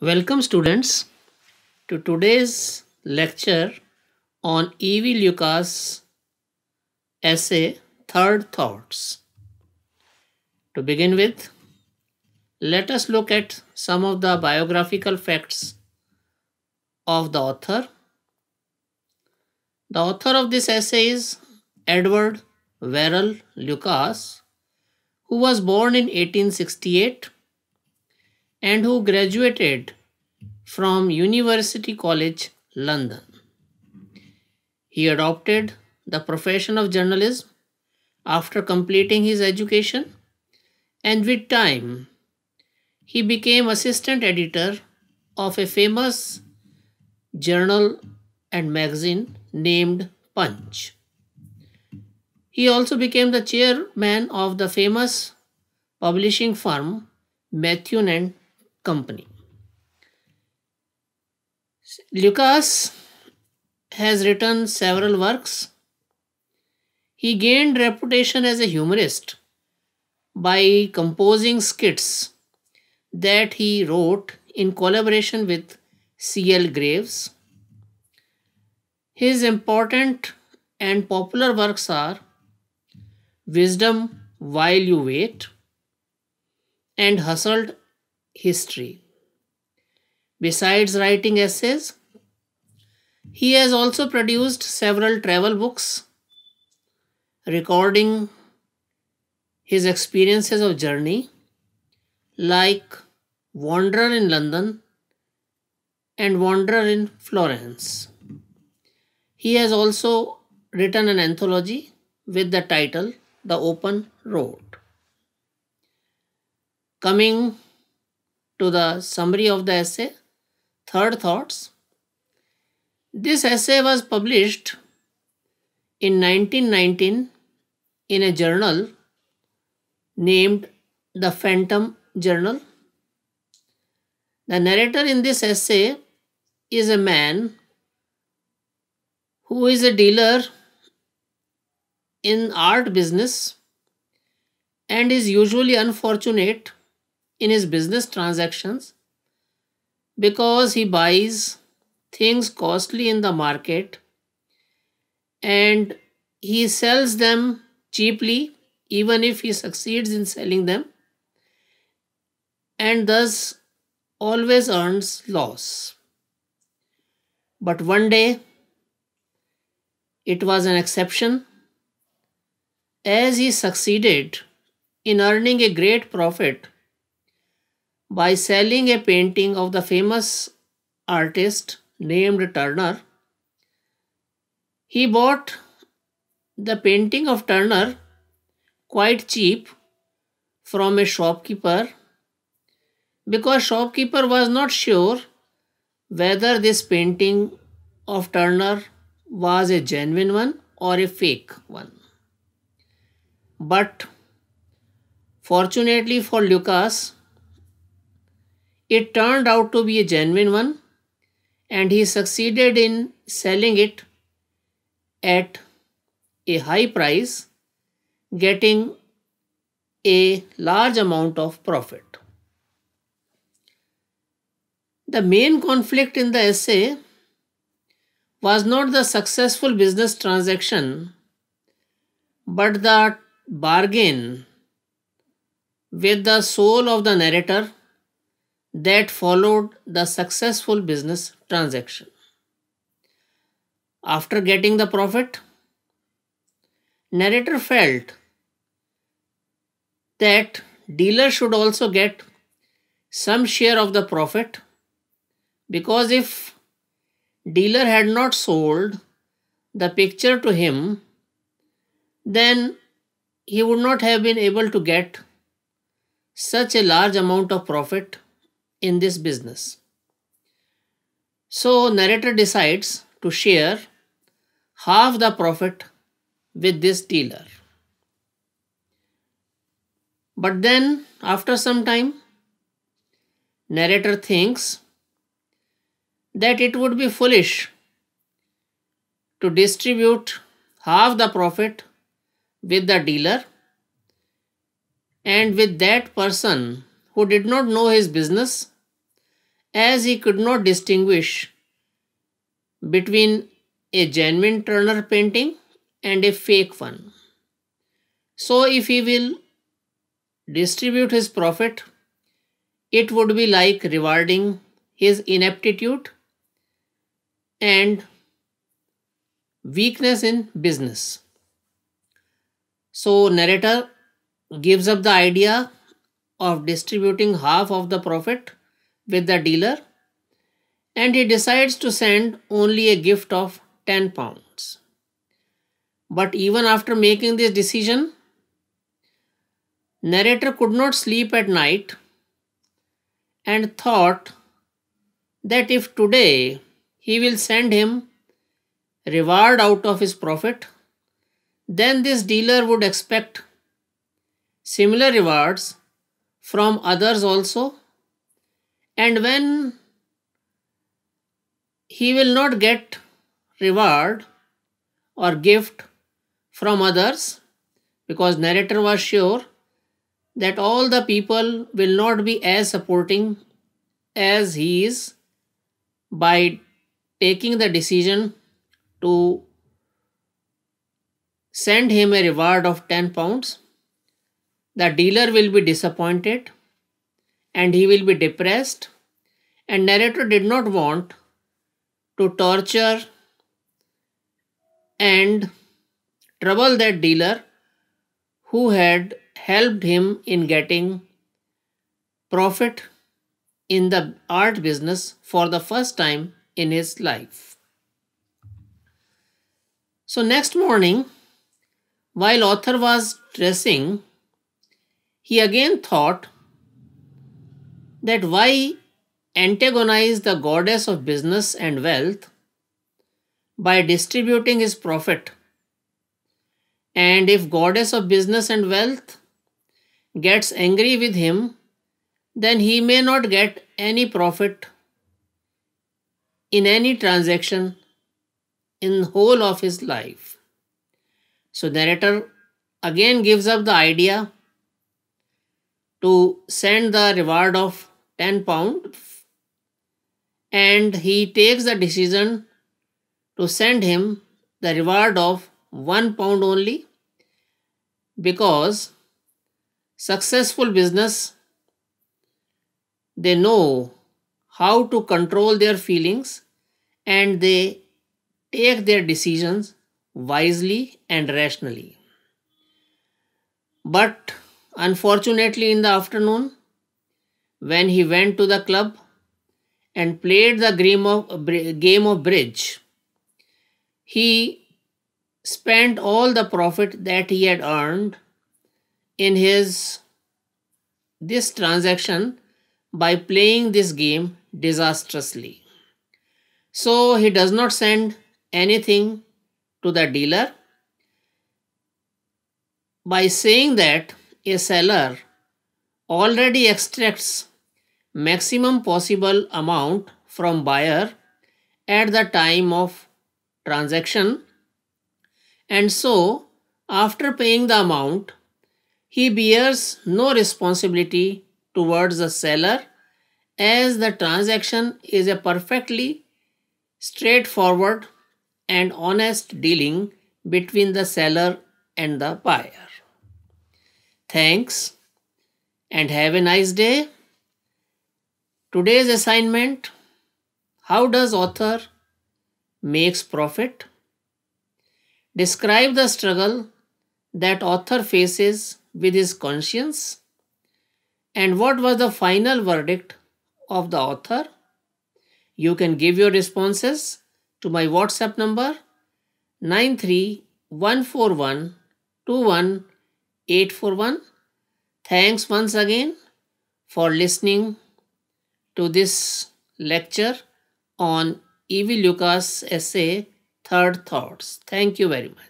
Welcome, students, to today's lecture on E.V. Lucas' essay Third Thoughts. To begin with, let us look at some of the biographical facts of the author. The author of this essay is Edward Verrall Lucas, who was born in 1868 and who graduated from University College London. He adopted the profession of journalism after completing his education and with time he became assistant editor of a famous journal and magazine named Punch. He also became the chairman of the famous publishing firm Methuen and Company. Lucas has written several works. He gained reputation as a humorist by composing skits that he wrote in collaboration with C.L. Graves. His important and popular works are Wisdom While You Wait and Hustled History. Besides writing essays, he has also produced several travel books recording his experiences of journey like Wanderer in London and Wanderer in Florence. He has also written an anthology with the title The Open Road. Coming to the summary of the essay, Third Thoughts. This essay was published in 1919 in a journal named the Phantom Journal. The narrator in this essay is a man who is a dealer in art business and is usually unfortunate in his business transactions because he buys things costly in the market and he sells them cheaply even if he succeeds in selling them and thus always earns loss. But one day it was an exception as he succeeded in earning a great profit by selling a painting of the famous artist named Turner. He bought the painting of Turner quite cheap from a shopkeeper because shopkeeper was not sure whether this painting of Turner was a genuine one or a fake one. But fortunately for Lucas, it turned out to be a genuine one and he succeeded in selling it at a high price, getting a large amount of profit. The main conflict in the essay was not the successful business transaction, but the bargain with the soul of the narrator that followed the successful business transaction. After getting the profit, narrator felt that dealer should also get some share of the profit because if dealer had not sold the picture to him then he would not have been able to get such a large amount of profit in this business. So narrator decides to share half the profit with this dealer. But then after some time narrator thinks that it would be foolish to distribute half the profit with the dealer and with that person who did not know his business as he could not distinguish between a genuine Turner painting and a fake one. So, if he will distribute his profit, it would be like rewarding his ineptitude and weakness in business. So, narrator gives up the idea of distributing half of the profit with the dealer and he decides to send only a gift of 10 pounds. But even after making this decision, narrator could not sleep at night and thought that if today he will send him reward out of his profit, then this dealer would expect similar rewards from others also. And when he will not get reward or gift from others, because narrator was sure that all the people will not be as supporting as he is by taking the decision to send him a reward of 10 pounds, the dealer will be disappointed and he will be depressed. And narrator did not want to torture and trouble that dealer who had helped him in getting profit in the art business for the first time in his life. So, next morning, while author was dressing, he again thought that why antagonize the goddess of business and wealth by distributing his profit and if goddess of business and wealth gets angry with him then he may not get any profit in any transaction in the whole of his life. So narrator again gives up the idea to send the reward of 10 pound and he takes the decision to send him the reward of 1 pound only because successful business they know how to control their feelings and they take their decisions wisely and rationally. But unfortunately, in the afternoon, when he went to the club and played the game of, game of bridge, he spent all the profit that he had earned in his this transaction by playing this game disastrously. So he does not send anything to the dealer by saying that a seller already extracts maximum possible amount from buyer at the time of transaction and so after paying the amount he bears no responsibility towards the seller as the transaction is a perfectly straightforward and honest dealing between the seller and the buyer. Thanks and have a nice day. Today's assignment How does author makes profit? Describe the struggle that author faces with his conscience and what was the final verdict of the author. You can give your responses to my WhatsApp number 93141 Thanks once again for listening to this lecture on E.V. Lucas essay Third Thoughts. Thank you very much.